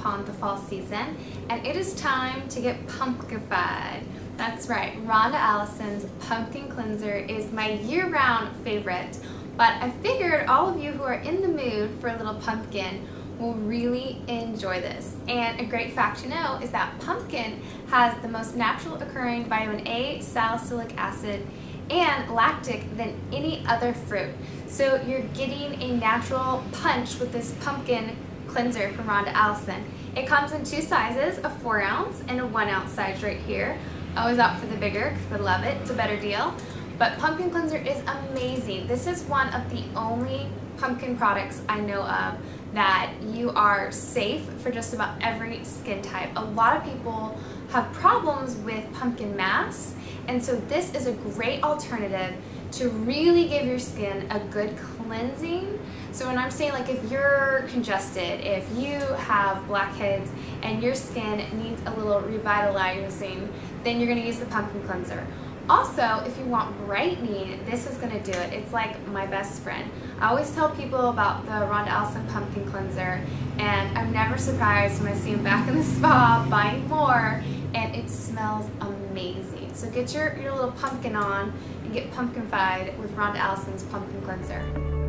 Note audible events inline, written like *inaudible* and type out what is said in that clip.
upon the fall season and it is time to get pumpkified. That's right, Rhonda Allison's Pumpkin Cleanser is my year-round favorite, but I figured all of you who are in the mood for a little pumpkin will really enjoy this. And a great fact to know is that pumpkin has the most natural occurring vitamin A, salicylic acid, and lactic than any other fruit. So you're getting a natural punch with this pumpkin cleanser from Rhonda Allison. It comes in two sizes, a four ounce and a one ounce size right here. I always opt for the bigger because I love it, it's a better deal. But pumpkin cleanser is amazing. This is one of the only pumpkin products I know of that you are safe for just about every skin type. A lot of people have problems with pumpkin mass and so this is a great alternative to really give your skin a good cleansing. So when I'm saying like if you're congested, if you have blackheads and your skin needs a little revitalizing, then you're gonna use the pumpkin cleanser. Also, if you want brightening, this is gonna do it. It's like my best friend. I always tell people about the Rhonda Allison Pumpkin Cleanser, and I'm never surprised when I see them back in the *laughs* spa buying more, and it smells amazing. So get your, your little pumpkin on and get pumpkin-fied with Rhonda Allison's Pumpkin Cleanser.